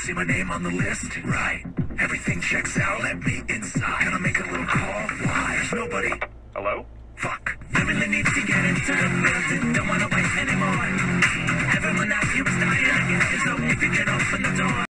see my name on the list? Right. Everything checks out. Let me inside. Gonna make a little call. Why? There's nobody. Hello? Fuck. I really need to get into the